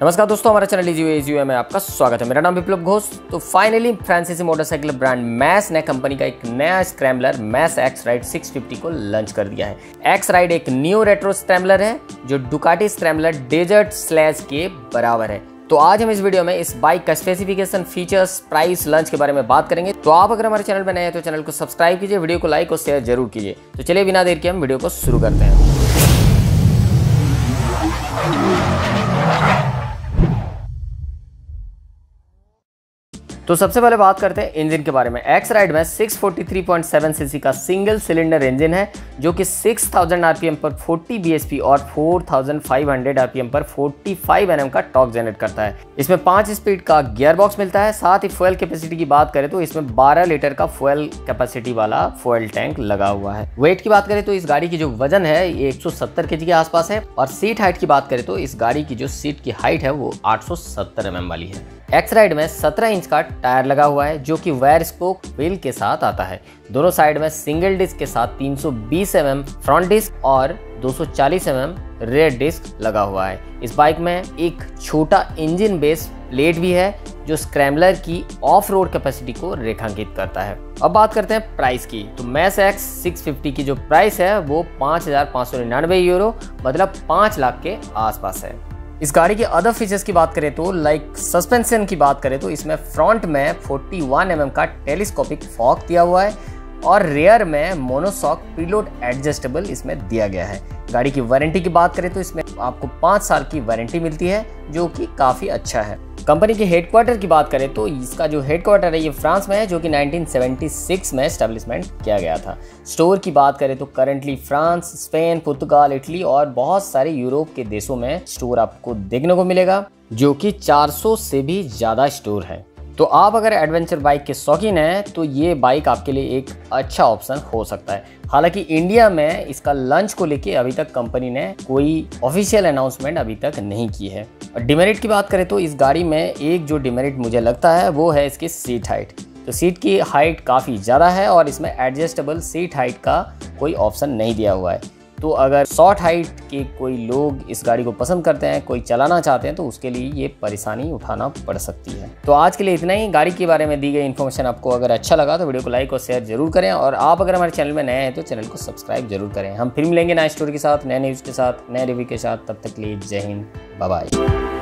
नमस्कार दोस्तों, हमारा चैनल इजी इजी में आपका स्वागत है। मेरा नाम विप्लव घोष। तो फाइनली फ्रांसीसी मोटरसाइकिल ब्रांड मैस ने कंपनी का एक नया स्क्रैम्बलर मैस एक्स राइड 650 को लॉन्च कर दिया है। एक्स राइड एक न्यू रेट्रो स्क्रैम्बलर है, जो डुकाटी स्क्रैम्बलर डेजर्ट स्लैश के बराबर है। तो आज हम इस वीडियो में इस बाइक का स्पेसिफिकेशन फीचर्स प्राइस लंच के बारे में बात करेंगे। तो आप अगर हमारे चैनल पर नए हैं तो चैनल को सब्सक्राइब कीजिए वीडियो को लाइक और शेयर ज़रूर कीजिए। तो चलिए, बिना देर के हम वीडियो को शुरू करते हैं। तो सबसे पहले बात करते हैं इंजन के बारे में। एक्स राइड में 643.7 सीसी का सिंगल सिलेंडर इंजन है, जो कि 6000 आरपीएम पर 40 बीएचपी और 4500 आरपीएम पर 45 एनएम का टॉर्क जनरेट करता है। इसमें पाँच स्पीड का गियर बॉक्स मिलता है। साथ ही फ्यूल कैपेसिटी की बात करें तो इसमें 12 लीटर का फ्यूल कैपेसिटी वाला फ्यूल टैंक लगा हुआ है। वेट की बात करें तो इस गाड़ी की जो वज़न है, ये एक सौ के आसपास है और सीट हाइट की बात करें तो इस गाड़ी की जो सीट की हाइट है, वो आठ सौ वाली है। एक्स राइड में 17 इंच का टायर लगा हुआ है, जो कि वायर स्पोक व्हील के साथ आता है। दोनों साइड में सिंगल डिस्क के साथ 320 mm फ्रंट डिस्क और 240 mm रेयर डिस्क लगा हुआ है। इस बाइक में एक छोटा इंजन बेस प्लेट भी है, जो स्क्रैम्बलर की ऑफ़ रोड कैपेसिटी को रेखांकित करता है। अब बात करते हैं प्राइस की। तो मैस एक्स 650 की जो प्राइस है, वो पाँच यूरो मतलब पाँच लाख के आसपास है। इस गाड़ी के अदर फीचर्स की बात करें तो लाइक सस्पेंशन की बात करें तो इसमें फ्रंट में 41 वन mm का टेलीस्कोपिक फॉक दिया हुआ है और रेयर में मोनोसॉक प्रीलोड एडजस्टेबल इसमें दिया गया है। गाड़ी की वारंटी की बात करें तो इसमें आपको पाँच साल की वारंटी मिलती है, जो कि काफ़ी अच्छा है। कंपनी के हेडक्वार्टर की बात करें तो इसका जो हेडक्वार्टर है, ये फ्रांस में है, जो कि 1976 में स्टेब्लिशमेंट किया गया था। स्टोर की बात करें तो करंटली फ्रांस, स्पेन, पुर्तगाल, इटली और बहुत सारे यूरोप के देशों में स्टोर आपको देखने को मिलेगा, जो कि 400 से भी ज़्यादा स्टोर है। तो आप अगर एडवेंचर बाइक के शौकीन हैं तो ये बाइक आपके लिए एक अच्छा ऑप्शन हो सकता है। हालाँकि इंडिया में इसका लंच को लेके अभी तक कंपनी ने कोई ऑफिशियल अनाउंसमेंट अभी तक नहीं की है। डिमेरिट की बात करें तो इस गाड़ी में एक जो डिमेरिट मुझे लगता है, वो है इसकी सीट हाइट तो सीट की हाइट काफ़ी ज़्यादा है और इसमें एडजस्टेबल सीट हाइट का कोई ऑप्शन नहीं दिया हुआ है। तो अगर शॉर्ट हाइट के कोई लोग इस गाड़ी को पसंद करते हैं, कोई चलाना चाहते हैं तो उसके लिए ये परेशानी उठाना पड़ सकती है। तो आज के लिए इतना ही। गाड़ी के बारे में दी गई इन्फॉर्मेशन आपको अगर अच्छा लगा तो वीडियो को लाइक और शेयर ज़रूर करें और आप अगर हमारे चैनल में नए हैं तो चैनल को सब्सक्राइब ज़रूर करें। हम फिर मिलेंगे नए स्टोरी के साथ, नए न्यूज़ के साथ, नए रिव्यू के साथ। तब तक लिए जय हिंद। बाय